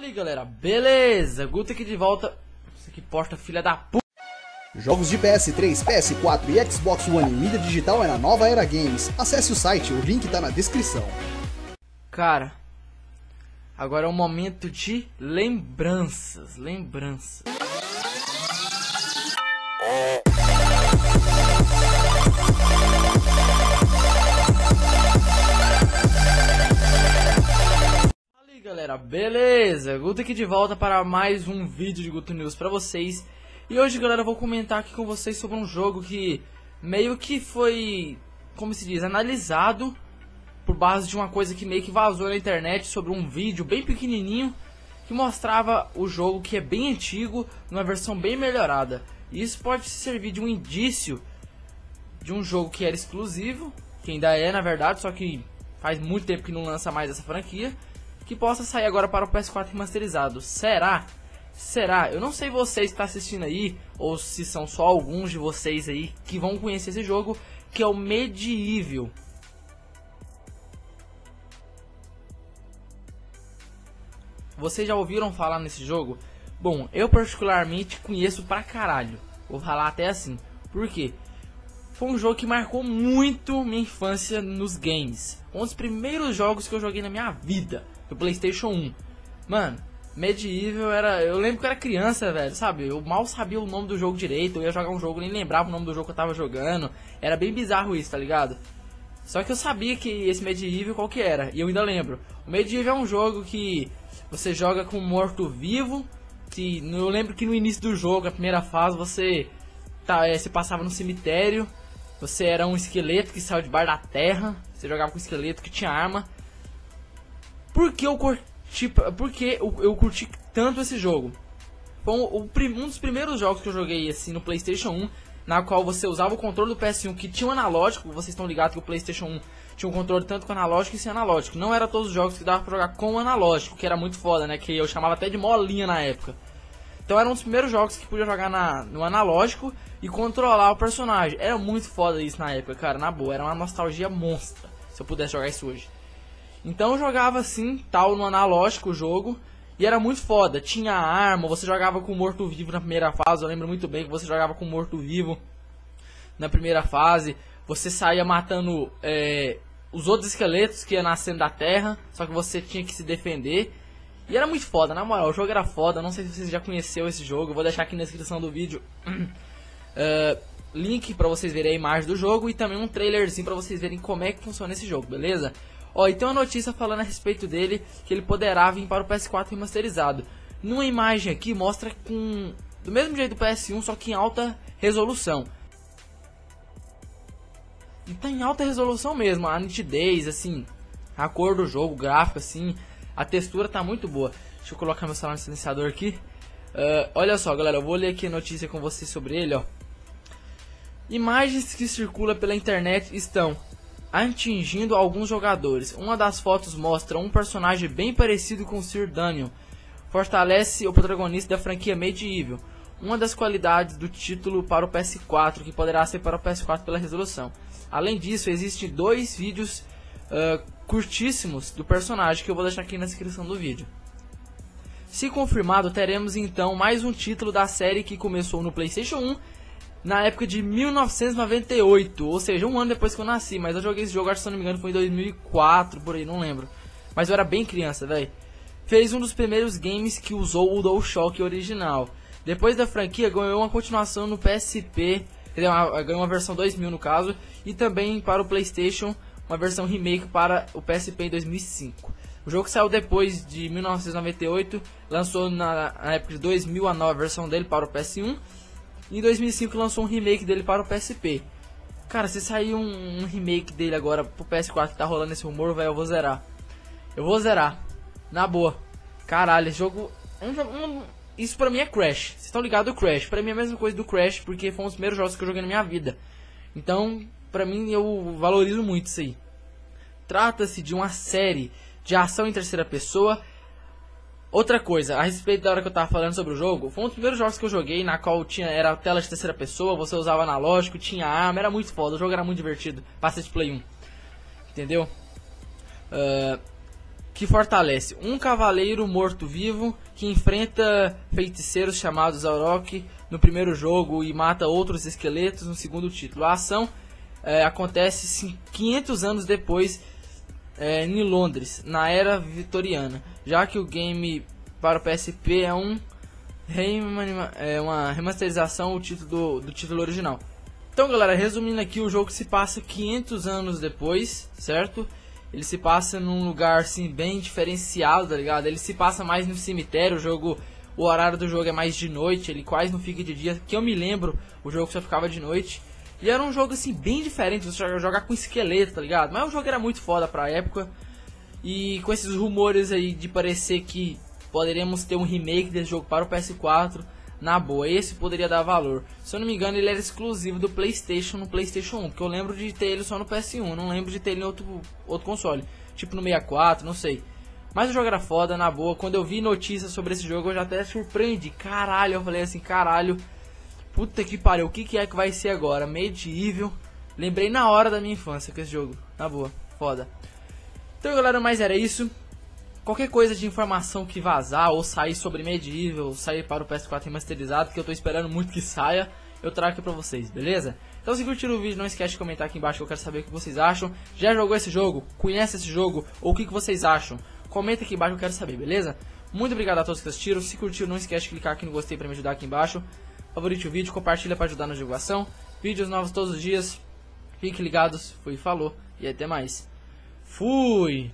Fala aí galera, beleza? Guto aqui de volta. Você que posta filha da p. Jogos de PS3, PS4 e Xbox One em mídia digital é na Nova Era Games. Acesse o site, o link tá na descrição. Cara, agora é um momento de lembranças, lembranças. Galera, beleza? Guto aqui de volta para mais um vídeo de Guto News pra vocês. E hoje galera eu vou comentar aqui com vocês sobre um jogo que meio que foi, como se diz, analisado por base de uma coisa que meio que vazou na internet sobre um vídeo bem pequenininho que mostrava o jogo que é bem antigo, numa versão bem melhorada. E isso pode servir de um indício de um jogo que era exclusivo, que ainda é na verdade, só que faz muito tempo que não lança mais essa franquia, que possa sair agora para o PS4 remasterizado. Será? Será? Eu não sei vocês que estão assistindo aí, ou se são só alguns de vocês aí que vão conhecer esse jogo, que é o Medieval. Vocês já ouviram falar nesse jogo? Bom, eu particularmente conheço pra caralho. Vou falar até assim. Por quê? Foi um jogo que marcou muito minha infância nos games. Um dos primeiros jogos que eu joguei na minha vida, do PlayStation 1. Mano, Medieval era. Eu lembro que eu era criança, velho, sabe? Eu mal sabia o nome do jogo direito. Eu ia jogar um jogo, nem lembrava o nome do jogo que eu tava jogando. Era bem bizarro isso, tá ligado? Só que eu sabia que esse Medieval qual que era. E eu ainda lembro. O Medieval é um jogo que você joga com um morto-vivo. Que eu lembro que no início do jogo, a primeira fase, você tá, é, você passava no cemitério. Você era um esqueleto que saiu debaixo da terra. Você jogava com um esqueleto que tinha arma. Por que eu curti, por que eu, eu curti tanto esse jogo? Foi um, um dos primeiros jogos que eu joguei assim no PlayStation 1, na qual você usava o controle do PS1 que tinha um analógico. Vocês estão ligados que o PlayStation 1 tinha um controle tanto com analógico e sem analógico. Não era todos os jogos que dava pra jogar com analógico, que era muito foda, né? Que eu chamava até de molinha na época. Então era um dos primeiros jogos que podia jogar na, no analógico e controlar o personagem. Era muito foda isso na época, cara, na boa. Era uma nostalgia monstra, se eu pudesse jogar isso hoje. Então eu jogava assim, tal, no analógico o jogo. E era muito foda. Tinha arma, você jogava com morto-vivo na primeira fase. Eu lembro muito bem que você jogava com morto-vivo na primeira fase. Você saía matando é, os outros esqueletos que ia nascendo da terra. Só que você tinha que se defender. E era muito foda, na moral, o jogo era foda. Não sei se você já conheceu esse jogo. Eu vou deixar aqui na descrição do vídeo. uh, link para vocês verem a imagem do jogo e também um trailerzinho para vocês verem como é que funciona esse jogo, beleza? Ó, e tem uma notícia falando a respeito dele que ele poderá vir para o PS4 remasterizado. Numa imagem aqui mostra com do mesmo jeito do PS1, só que em alta resolução. E tá em alta resolução mesmo, a nitidez, assim, a cor do jogo, o gráfico, assim, a textura tá muito boa. Deixa eu colocar meu celular no silenciador aqui. Uh, olha só, galera, eu vou ler aqui a notícia com vocês sobre ele, ó. Imagens que circulam pela internet estão atingindo alguns jogadores. Uma das fotos mostra um personagem bem parecido com Sir Daniel. Fortalece o protagonista da franquia Medieval. Uma das qualidades do título para o PS4, que poderá ser para o PS4 pela resolução. Além disso, existem dois vídeos uh, curtíssimos do personagem que eu vou deixar aqui na descrição do vídeo. Se confirmado, teremos então mais um título da série que começou no PlayStation 1 na época de 1998, ou seja, um ano depois que eu nasci. Mas eu joguei esse jogo, acho que se não me engano, foi em 2004, por aí, não lembro. Mas eu era bem criança, velho. Fez um dos primeiros games que usou o DualShock original. Depois da franquia, ganhou uma continuação no PSP, ganhou uma versão 2000 no caso, e também para o PlayStation, uma versão remake para o PSP em 2005. O jogo saiu depois de 1998, lançou na, na época de 2000 a nova versão dele para o PS1 em 2005 lançou um remake dele para o PSP. Cara, se sair um, um remake dele agora pro PS4 que tá rolando esse rumor, velho, eu vou zerar. Eu vou zerar. Na boa. Caralho, esse jogo. Um, um, isso pra mim é Crash. Vocês estão ligados do Crash? Pra mim é a mesma coisa do Crash, porque foi um dos primeiros jogos que eu joguei na minha vida. Então, pra mim, eu valorizo muito isso aí. Trata-se de uma série de ação em terceira pessoa Outra coisa, a respeito da hora que eu tava falando sobre o jogo, foi um dos primeiros jogos que eu joguei na qual tinha era tela de terceira pessoa, você usava analógico, tinha arma, era muito foda, o jogo era muito divertido, passa de Play 1. Entendeu? Uh, que fortalece um cavaleiro morto-vivo que enfrenta feiticeiros chamados Auroch no primeiro jogo e mata outros esqueletos no segundo título. A ação é, acontece 500 anos depois é, em Londres, na era vitoriana, já que o game para o PSP é um é uma remasterização do título do, do título original. Então, galera, resumindo aqui, o jogo se passa 500 anos depois, certo? Ele se passa num lugar assim bem diferenciado, tá ligado? Ele se passa mais no cemitério, o jogo o horário do jogo é mais de noite, ele quase não fica de dia. Que eu me lembro, o jogo só ficava de noite. E era um jogo assim bem diferente, você jogar com esqueleto, tá ligado? Mas o jogo era muito foda pra época. E com esses rumores aí de parecer que poderíamos ter um remake desse jogo para o PS4, na boa, esse poderia dar valor. Se eu não me engano, ele era exclusivo do PlayStation no PlayStation 1, porque eu lembro de ter ele só no PS1, não lembro de ter ele em outro, outro console, tipo no 64, não sei. Mas o jogo era foda, na boa. Quando eu vi notícias sobre esse jogo, eu já até surpreendi. Caralho, eu falei assim, caralho, Puta que pariu, o que, que é que vai ser agora? Medieval. Lembrei na hora da minha infância com esse jogo. Na boa, foda. Então, galera, mas era isso. Qualquer coisa de informação que vazar ou sair sobre Medieval, ou sair para o PS4 remasterizado, que eu tô esperando muito que saia, eu trago aqui pra vocês, beleza? Então se curtiram o vídeo, não esquece de comentar aqui embaixo que eu quero saber o que vocês acham. Já jogou esse jogo? Conhece esse jogo? Ou o que, que vocês acham? Comenta aqui embaixo que eu quero saber, beleza? Muito obrigado a todos que assistiram. Se curtiu, não esquece de clicar aqui no gostei pra me ajudar aqui embaixo favorite o vídeo, compartilha para ajudar na divulgação. Vídeos novos todos os dias. Fiquem ligados. Fui, falou e até mais. Fui!